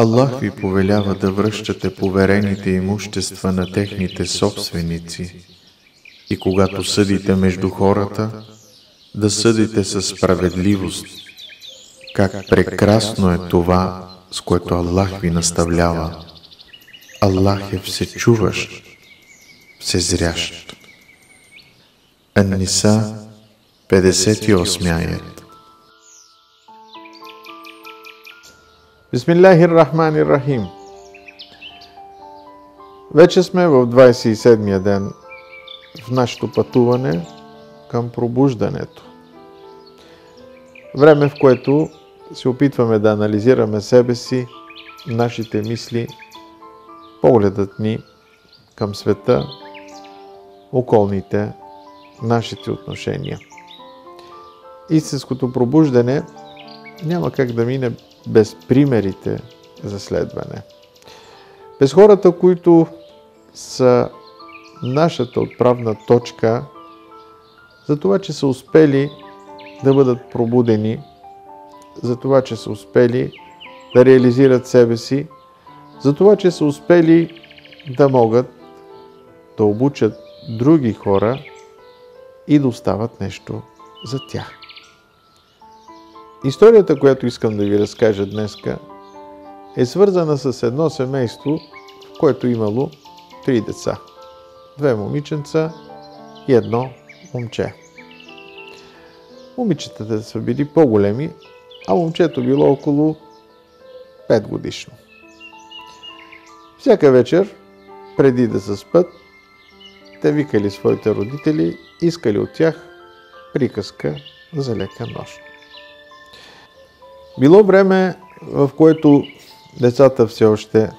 Аллах ви повелява да връщате поверените имущества на техните собственици и когато съдите между хората, да съдите със справедливост. Как прекрасно е това, с което Аллах ви наставлява. Аллах е всечуващ, всезрящ. Ан-Ниса, 58 аят Бисмиллахир Рахманир Рахим. Вече сме в 27-я ден в нашето пътуване към пробуждането. Време, в което се опитваме да анализираме себе си, нашите мисли, погледът ни към света, околните, нашите отношения. Истинското пробуждане няма как да мине без примерите за следване. Без хората, които са нашата отправна точка за това, че са успели да бъдат пробудени, за това, че са успели да реализират себе си, за това, че са успели да могат да обучат други хора и да остават нещо за тях. Историята, която искам да ви разкажа днеска, е свързана с едно семейство, в което имало три деца. Две момиченца и едно момче. Момичетата са били по-големи, а момчето било около 5 годишно. Всяка вечер, преди да се спят, те викали своите родители, искали от тях приказка за лека нощ. Било време, в което децата все още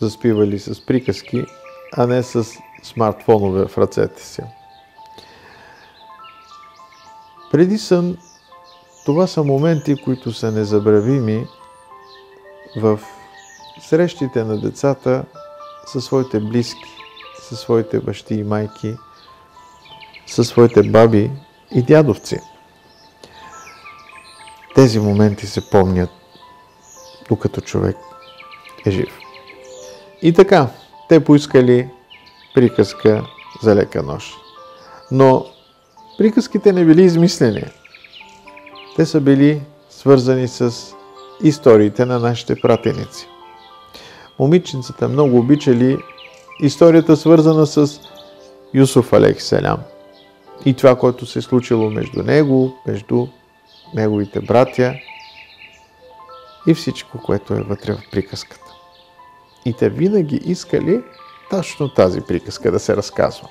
заспивали с приказки, а не с смартфонове в ръцете си. Преди сън, това са моменти, които са незабравими в срещите на децата със своите близки, със своите бащи и майки, със своите баби и дядовци. Тези моменти се помнят, докато човек е жив. И така, те поискали приказка за лека нощ. Но приказките не били измислени. Те са били свързани с историите на нашите пратеници. Момиченцата много обичали историята свързана с Юсуф Алейхиселям и това, което се е случило между него, между неговите братя и всичко, което е вътре в приказката. И те винаги искали точно тази приказка да се разказва.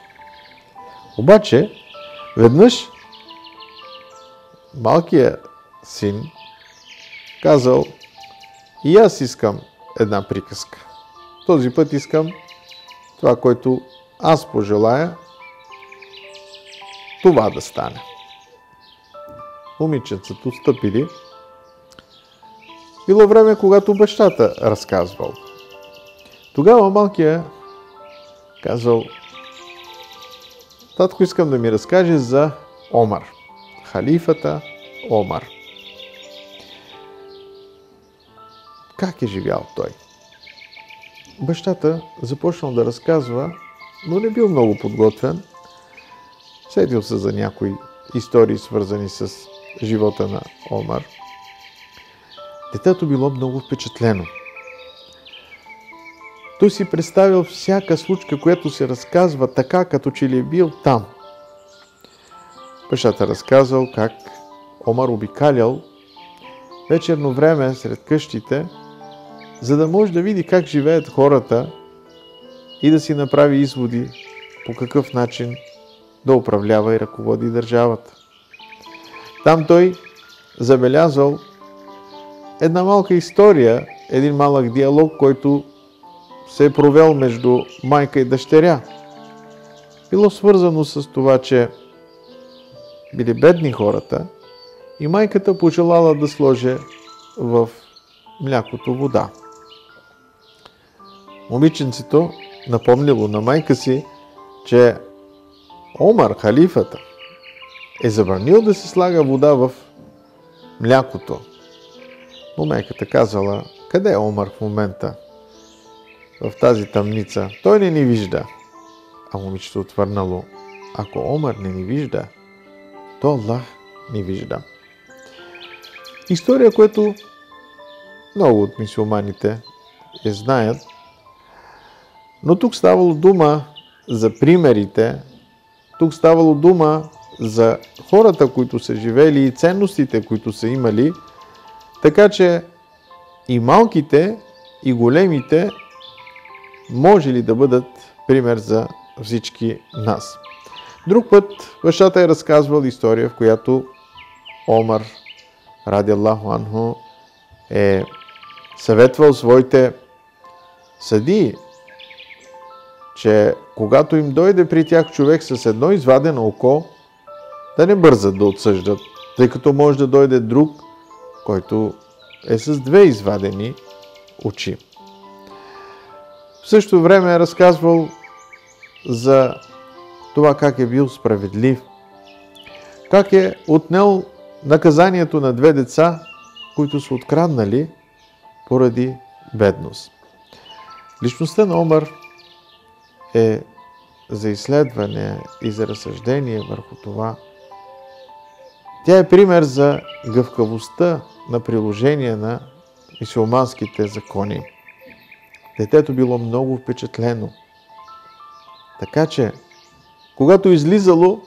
Обаче, веднъж малкият син казал и аз искам една приказка. Този път искам това, което аз пожелая, това да стане момиченцето стъпили. Било време, когато бащата разказвал. Тогава малкия казал, татко искам да ми разкаже за Омар, халифата Омар. Как е живял той? Бащата започнал да разказва, но не бил много подготвен. Седил се за някои истории, свързани с живота на Омар. Детето било много впечатлено. Той си представил всяка случка, която се разказва така, като че ли е бил там. Бащата разказал как Омар обикалял вечерно време сред къщите, за да може да види как живеят хората и да си направи изводи по какъв начин да управлява и ръководи държавата. Там той забелязал една малка история, един малък диалог, който се е провел между майка и дъщеря. Било свързано с това, че били бедни хората и майката пожелала да сложи в млякото вода. Момиченцето напомнило на майка си, че Омар, халифата, е забранил да се слага вода в млякото. Но казала, къде е Омар в момента? В тази тъмница. Той не ни вижда. А момичето отвърнало, ако Омар не ни вижда, то Аллах ни вижда. История, която много от мисиоманите я знаят, но тук ставало дума за примерите, тук ставало дума за хората, които са живели и ценностите, които са имали, така че и малките, и големите може ли да бъдат пример за всички нас. Друг път бащата е разказвал история, в която Омар, ради Аллаху Анху, е съветвал своите съдии, че когато им дойде при тях човек с едно извадено око, да не бързат да отсъждат, тъй като може да дойде друг, който е с две извадени очи. В същото време е разказвал за това как е бил справедлив, как е отнел наказанието на две деца, които са откраднали поради бедност. Личността на Омар е за изследване и за разсъждение върху това. Тя е пример за гъвкавостта на приложение на мисиоманските закони. Детето било много впечатлено. Така че, когато излизало,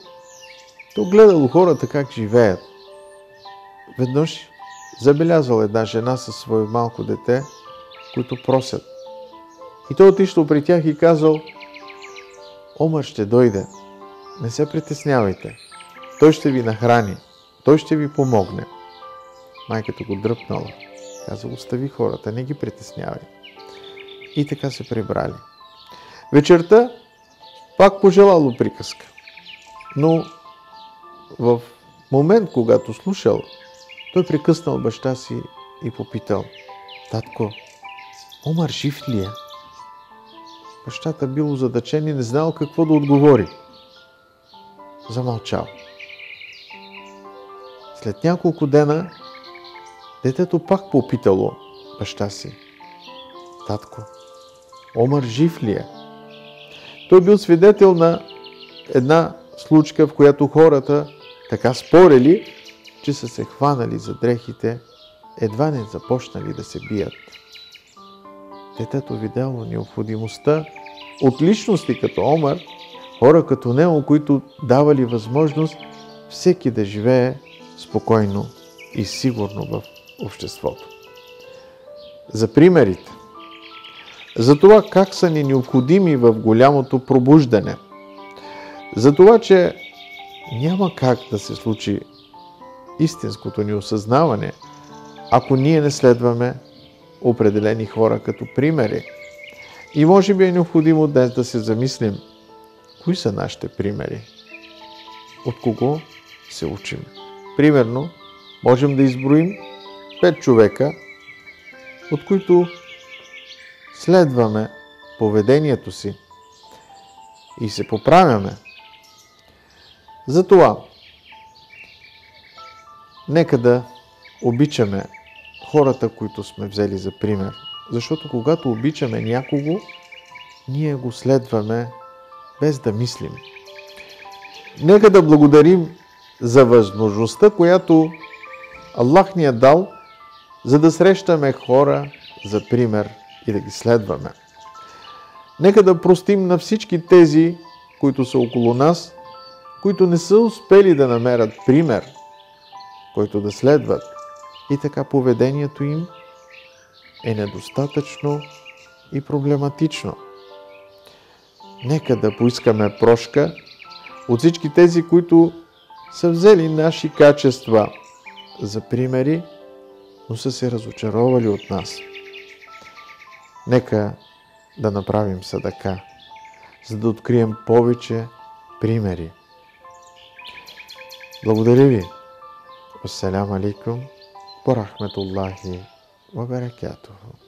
то гледало хората как живеят. Веднъж забелязвал една жена със свое малко дете, които просят. И той отишло при тях и казал, Омър ще дойде, не се притеснявайте, той ще ви нахрани, той ще ви помогне. Майката го дръпнала. Каза, остави хората, не ги притеснявай. И така се прибрали. Вечерта пак пожелало приказка. Но в момент, когато слушал, той прекъснал баща си и попитал, татко, Омар жив ли е? Бащата бил задачен и не знал какво да отговори. Замълчал. След няколко дена детето пак попитало баща си. Татко, Омар жив ли е? Той бил свидетел на една случка, в която хората така спорели, че са се хванали за дрехите, едва не започнали да се бият. Детето видяло необходимостта от личности като Омар, хора като него, които давали възможност всеки да живее спокойно и сигурно в обществото. За примерите. За това как са ни необходими в голямото пробуждане. За това, че няма как да се случи истинското ни осъзнаване, ако ние не следваме определени хора като примери. И може би е необходимо днес да се замислим, кои са нашите примери, от кого се учим. Примерно, можем да изброим пет човека, от които следваме поведението си и се поправяме. Затова, нека да обичаме хората, които сме взели за пример. Защото когато обичаме някого, ние го следваме без да мислим. Нека да благодарим за възможността, която Аллах ни е дал, за да срещаме хора за пример и да ги следваме. Нека да простим на всички тези, които са около нас, които не са успели да намерят пример, който да следват. И така поведението им е недостатъчно и проблематично. Нека да поискаме прошка от всички тези, които са взели наши качества за примери, но са се разочаровали от нас. Нека да направим съдъка, за да открием повече примери. Благодаря ви! Ассаляму алейкум ва рахметуллахи ва баракятуху.